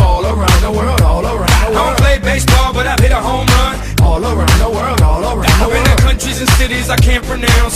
all around the world, all around the world. I don't play baseball, but I've hit a home run. All around the world, all around the world. I've been to countries and cities I can't pronounce.